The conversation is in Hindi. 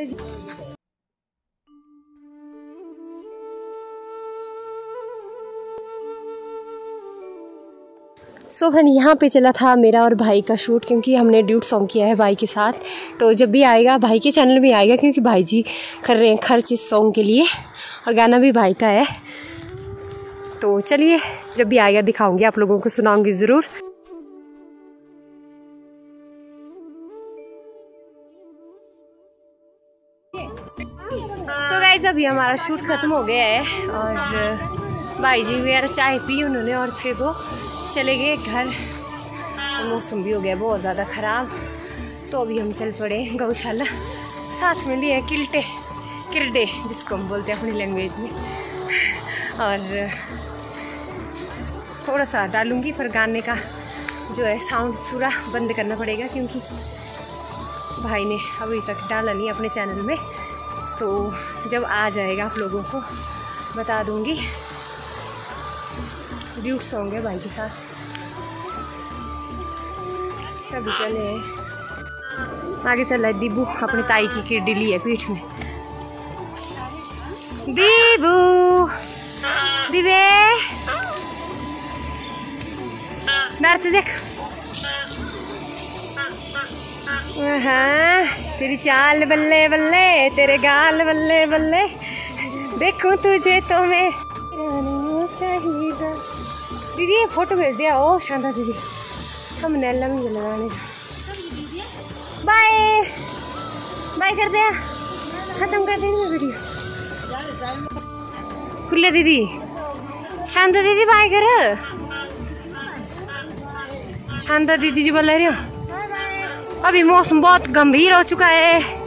सो so, फ्रेंड यहाँ पे चला था मेरा और भाई का शूट क्योंकि हमने ड्यूट सॉन्ग किया है भाई के साथ। तो जब भी आएगा भाई के चैनल में आएगा क्योंकि भाई जी कर रहे हैं खर्च इस सॉन्ग के लिए और गाना भी भाई का है। तो चलिए जब भी आएगा दिखाऊँगी आप लोगों को सुनाऊँगी ज़रूर। तो गाइज़ अभी हमारा शूट ख़त्म हो गया है और भाई जी वगैरह चाय पी उन्होंने और फिर वो चले गए घर। तो मौसम भी हो गया बहुत ज़्यादा ख़राब। तो अभी हम चल पड़े गौशाला। साथ में लिए किल्टे किरडे जिसको हम बोलते हैं अपनी लैंग्वेज में। और थोड़ा सा डालूँगी पर गाने का जो है साउंड पूरा बंद करना पड़ेगा क्योंकि भाई ने अभी तक डाला नहीं अपने चैनल में। तो जब आ जाएगा आप लोगों को, बता दूँगी। ड्यूट सॉन्ग है भाई के साथ। सब चले। आगे चल रहा है दीबू अपनी ताई की किड्डी ली है पीठ में। दीबू दीबे बैठ देख। हाँ तेरी चाल बल्ले बल्ले, तेरे गाल बल्ले बल्ले। देखूँ तुझे तो मैं। दीदी, ये फ़ोटो भेज दिया। ओ, शांता दीदी। हम नैला में लगाने बाय। बाय कर दिया। खत्म कर देंगे वीडियो। खुले दीदी। शांता दीदी, बाय कर। शांता दीदी जी बोल रहे हो। अभी मौसम बहुत गंभीर हो चुका है।